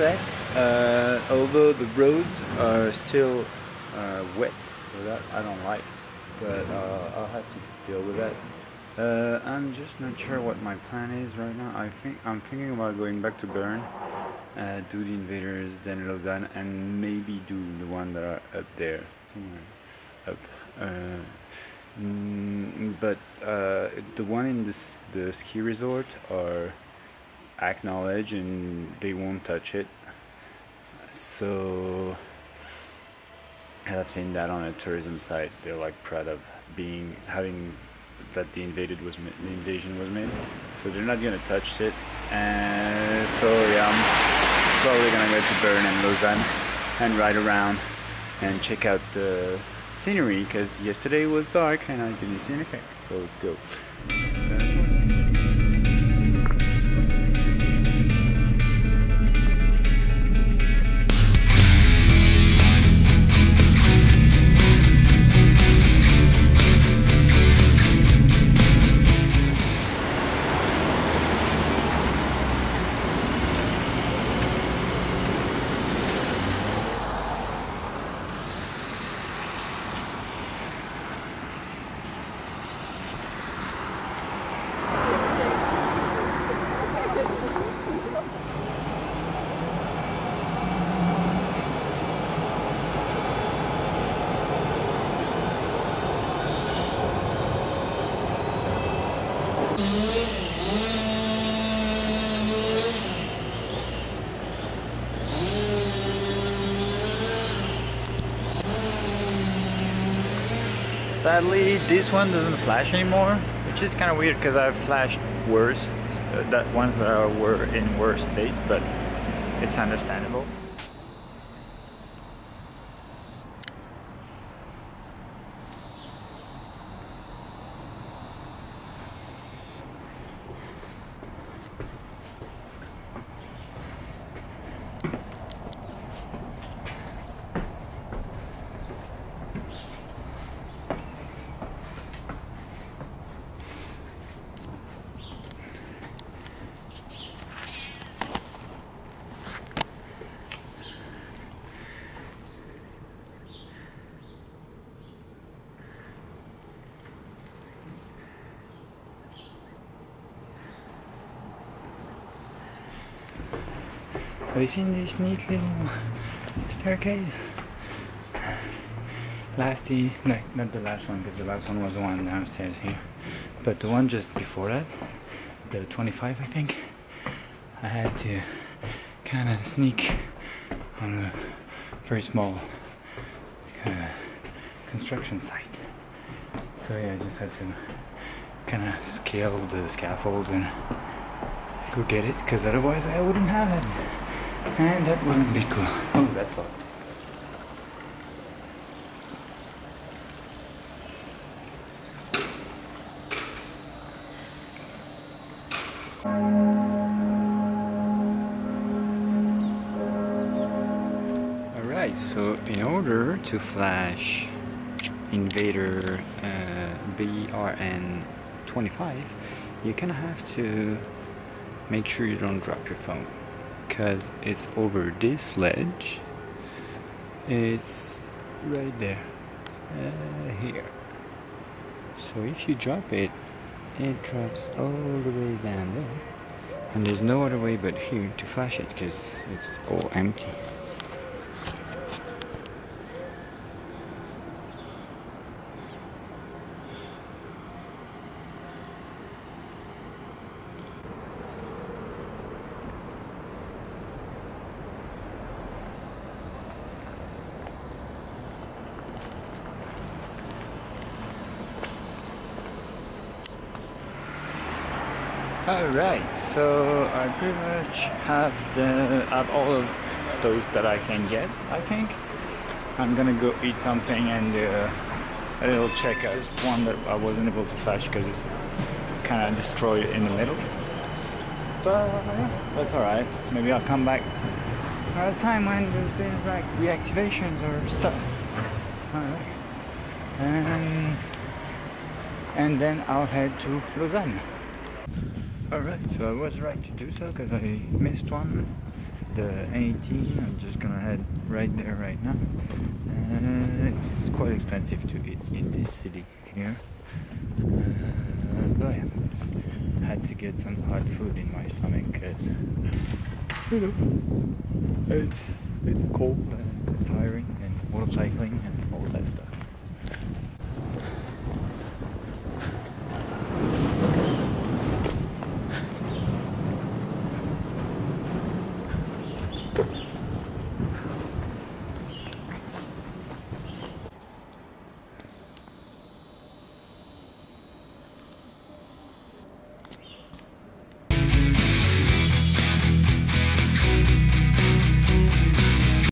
Uh, although the roads are still uh, wet, so that I don't like, but uh, I'll have to deal with that. Uh, I'm just not sure what my plan is right now. I think I'm thinking about going back to Bern, uh, do the Invaders, then Lausanne, and maybe do the one that are up there, somewhere up. Uh, mm, but the one in this the ski resort are acknowledged and they won't touch it. So I've seen that on a tourism site. They're like proud of being having that the invaded was the invasion was made. So they're not gonna touch it. And so yeah, I'm probably gonna go to Bern and Lausanne and ride around and check out the scenery because yesterday was dark and I didn't see anything. So let's go. Sadly, this one doesn't flash anymore, which is kind of weird because I've flashed worse, uh, that ones that are, were in worse state, but it's understandable. Have you seen this neat little staircase? Last the no, not the last one because the last one was the one downstairs here, but the one just before that, the 25 I think. I had to kind of sneak on a very small construction site. So yeah, I just had to kind of scale the scaffolds and go get it because otherwise I wouldn't have it. And that wouldn't be cool. Oh, that's locked. Alright, so in order to flash Invader uh, BRN25, you're gonna have to make sure you don't drop your phone because it's over this ledge. It's right there uh, here. So if you drop it it drops all the way down there. And there's no other way but here to flash it because it's all empty Alright, so I pretty much have the have all of those that I can get, I think. I'm gonna go eat something and uh, a little check out one that I wasn't able to flash because it's kind of destroyed in the middle. But yeah, that's alright. Maybe I'll come back at a time when there's been like reactivations or stuff. Alright. And, and then I'll head to Lausanne. Alright, so I was right to do so because I missed one the 18. I'm just gonna head right there right now. Uh, it's quite expensive to eat in this city here. Uh, but yeah, had to get some hot food in my stomach because you know it's it's cold and tiring and motorcycling and all that stuff.